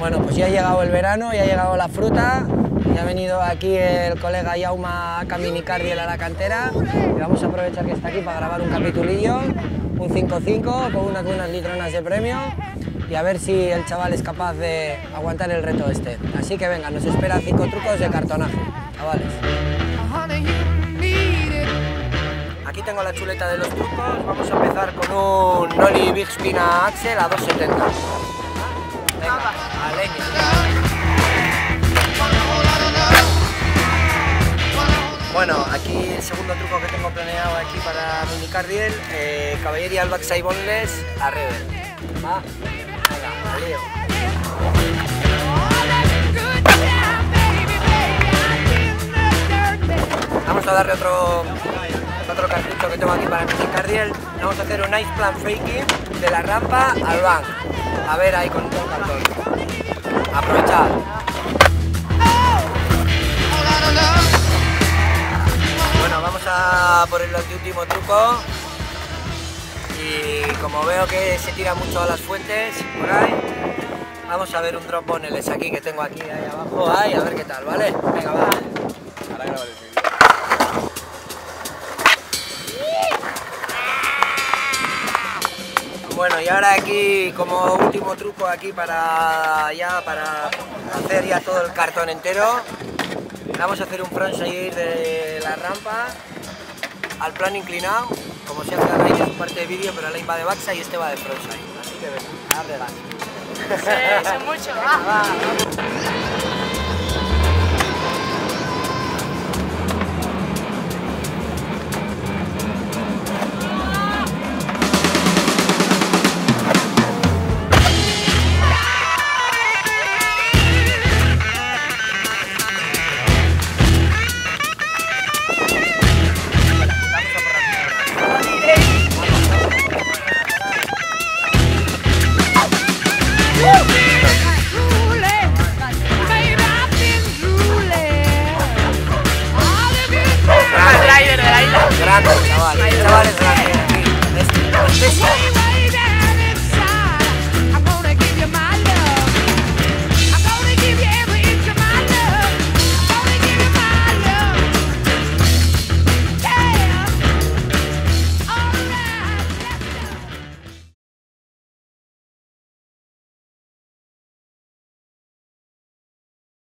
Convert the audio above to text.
Bueno, pues ya ha llegado el verano, ya ha llegado la fruta, ya ha venido aquí el colega Yauma a Caminicardiel a la cantera y vamos a aprovechar que está aquí para grabar un capitulillo, un 5-5 con unas buenas litronas de premio y a ver si el chaval es capaz de aguantar el reto este. Así que venga, nos esperan cinco trucos de cartonaje, chavales. Aquí tengo la chuleta de los trucos, vamos a empezar con un Nolly Big Spin Axel a 270. Venga, Bueno, aquí el segundo truco que tengo planeado aquí para Mini Cardiel, eh, caballería al backside boneless a rever. Vamos a darle otro, otro cartucho que tengo aquí para Mini Cardiel. Vamos a hacer un nice plan faking de la rampa al bank. A ver ahí con un cartón. Aprovechad. Bueno, vamos a por el último truco. Y como veo que se tira mucho a las fuentes por ahí, vamos a ver un drop boneless aquí que tengo aquí ahí abajo. Ahí, a ver qué tal, ¿vale? Venga, va. Bueno, y ahora aquí como último truco aquí para ya para hacer ya todo el cartón entero. Vamos a hacer un frontside de la rampa al plano inclinado, como se hace su parte de vídeo, pero la va de backside y este va de frontside. Así que ven, a darle gas. Sí, mucho. El rider de la isla. Grande, chaval. El chaval es grande. Este, este,